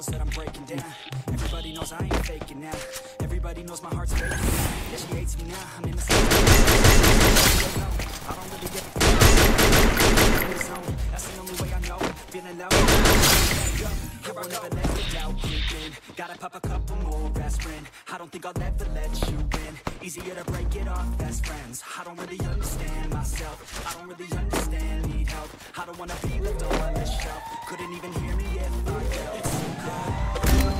knows that I'm breaking down. Everybody knows I ain't faking now. Everybody knows my heart's breaking. now Yeah, she hates me now, I'm in the same I don't really give I'm in the zone, that's the only way I know. Feeling low, here I never let the doubt creep in. Gotta pop a couple more aspirin. I don't think I'll ever Easier to break it off best friends. I don't really understand myself. I don't really understand, need help. I don't wanna be left on the shelf. Couldn't even hear me if I yelled.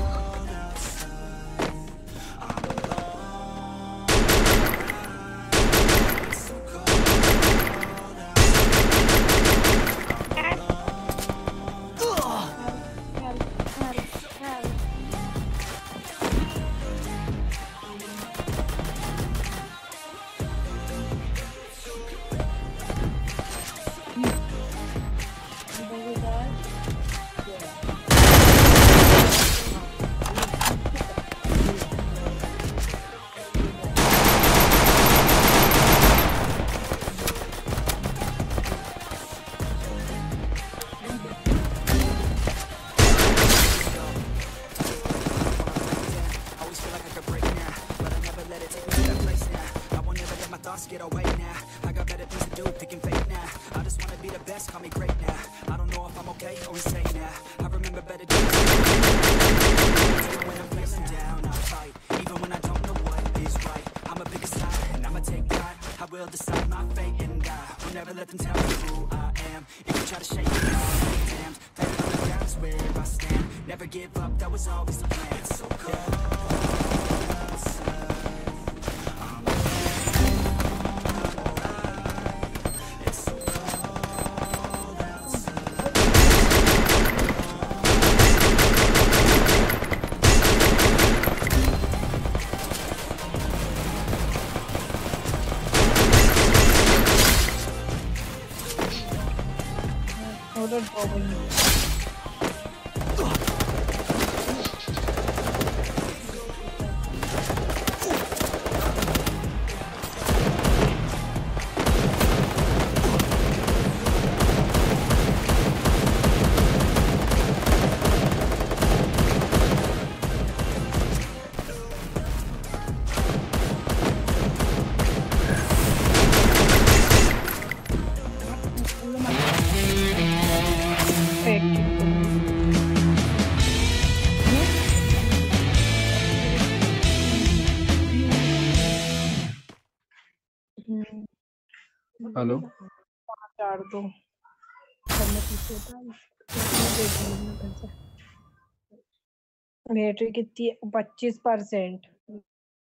past call me great now. I don't know if I'm okay or insane now. I remember better days. Even when I'm facing down I fight. Even when I don't know what is right I'ma pick a side and I'ma take pride. I will decide my fate and die. will never let them tell me who I am. If you try to shake me I'm damned Better look down where I stand. Never give up that was always the plan. So cold another problem. Hello. चार दो। Battery कितनी पच्चीस percent.